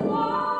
one.